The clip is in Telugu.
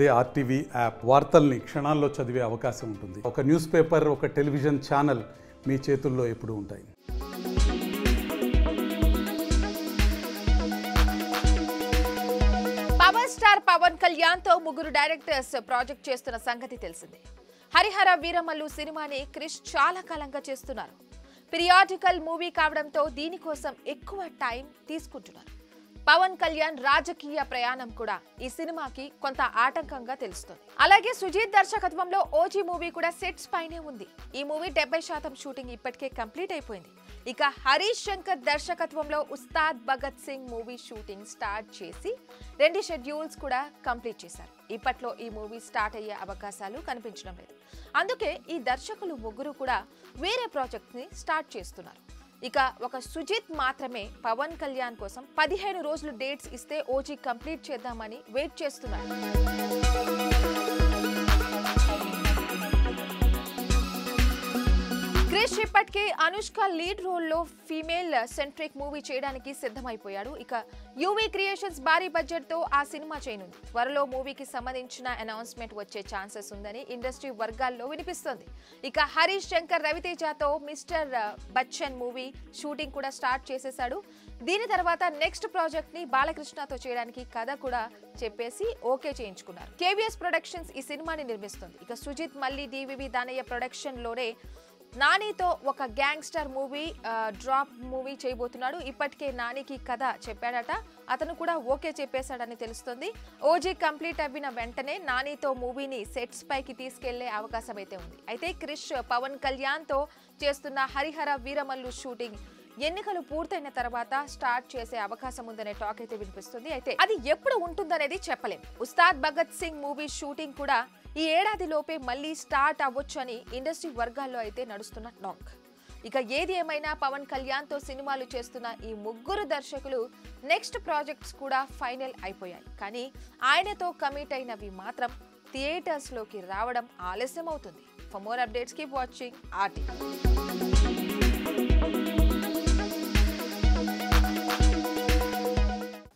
అదే ఆర్టీవీ యాప్ వార్తల్ని క్షణాల్లో చదివే అవకాశం ఉంటుంది. ఒక న్యూస్ పేపర్ ఒక టెలివిజన్ ఛానల్ మీ చేతుల్లో ఎప్పుడూ ఉంటాయి. పవర్ స్టార్ పవన్ కళ్యాణ్తో ముగ్గురు డైరెక్టర్స్ ప్రాజెక్ట్ చేస్తున్న సంగతి తెలిసిందే. హరిహర వీరమల్లు సినిమాని క్రిష్ చాలా కాలంగా చేస్తున్నారు. పిరియాడికల్ మూవీ కావడంతో దీనికోసం ఎక్కువ టైం తీసుకుంటున్నారు. పవన్ కళ్యాణ్ రాజకీయ ప్రయాణం కూడా ఈ సినిమాకి కొంత ఆటంకంగా తెలుస్తుంది. అలాగే సుజీత్ దర్శకత్వంలో ఓజీ మూవీ కూడా సెట్స్ పైనే ఉంది. ఈ మూవీ డెబ్బై శాతం షూటింగ్ ఇప్పటికే కంప్లీట్ అయిపోయింది. ఇక హరీష్ శంకర్ దర్శకత్వంలో Ustaad Bhagat Singh movie shooting start చేసి రెండు షెడ్యూల్స్ కూడా కంప్లీట్ చేశారు. ఇప్పట్లో ఈ మూవీ స్టార్ట్ అయ్యే అవకాశాలు కనిపించడం లేదు. అందుకే ఈ దర్శకులు ముగ్గురు కూడా వేరే ప్రాజెక్ట్ని స్టార్ట్ చేస్తున్నారు. ఇక ఒక సుజిత్ మాత్రమే పవన్ కళ్యాణ్ కోసం పదిహేను రోజులు డేట్స్ ఇస్తే ఓజీ కంప్లీట్ చేద్దామని వెయిట్ చేస్తున్నారు. ఇప్పటికే అనుష్క లీడ్ రోల్లో ఫీమేల్ సెంట్రిక్ మూవీ చేయడానికి సిద్ధమైపోయాడు. ఇక యూవీ క్రియేషన్స్ భారీ బడ్జెట్తో ఆ సినిమా చేయనుంది. త్వరలో మూవీకి సంబంధించిన అనౌన్స్మెంట్ వచ్చే ఛాన్సెస్ ఉందని ఇండస్ట్రీ వర్గాల్లో వినిపిస్తోంది. ఇక హరీష్ శంకర్ రవితేజతో మిస్టర్ బచ్చన్ మూవీ షూటింగ్ కూడా స్టార్ట్ చేసేశాడు. దీని తర్వాత నెక్స్ట్ ప్రాజెక్ట్ని బాలకృష్ణతో చేయడానికి కథ కూడా చెప్పేసి ఓకే చేయించుకున్నారు. కేవీఎస్ ప్రొడక్షన్స్ ఈ సినిమాని నిర్మిస్తుంది. ఇక సుజిత్ మళ్ళీ డివివి దానయ్య ప్రొడక్షన్లోనే నానితో ఒక గ్యాంగ్స్టర్ మూవీ డ్రాప్ మూవీ చేయబోతున్నాడు. ఇప్పటికే నానికి కథ చెప్పాడట. అతను కూడా ఓకే చెప్పేశాడని తెలుస్తుంది. ఓజీ కంప్లీట్ అవ్విన వెంటనే నానితో మూవీని సెట్స్ పైకి తీసుకెళ్ళే అవకాశం అయితే ఉంది. అయితే క్రిష్ పవన్ కళ్యాణ్తో చేస్తున్న హరిహర వీరమల్లు షూటింగ్ ఎన్నికలు పూర్తయిన తర్వాత స్టార్ట్ చేసే అవకాశం ఉందనే టాక్ అయితే వినిపిస్తుంది. అయితే అది ఎప్పుడు ఉంటుందనేది చెప్పలేం. ఉస్తాద్ భగత్ సింగ్ మూవీ షూటింగ్ కూడా ఈ ఏడాది లోపే మళ్ళీ స్టార్ట్ అవ్వచ్చు అని ఇండస్ట్రీ వర్గాల్లో అయితే నడుస్తున్న టాక్. ఇక ఏది ఏమైనా పవన్ కళ్యాణ్తో సినిమాలు చేస్తున్న ఈ ముగ్గురు దర్శకులు నెక్స్ట్ ప్రాజెక్ట్స్ కూడా ఫైనల్ అయిపోయాయి. కానీ ఆయనతో కమిట్ అయినవి మాత్రం థియేటర్స్లోకి రావడం ఆలస్యం అవుతుంది for more updates keep watching RT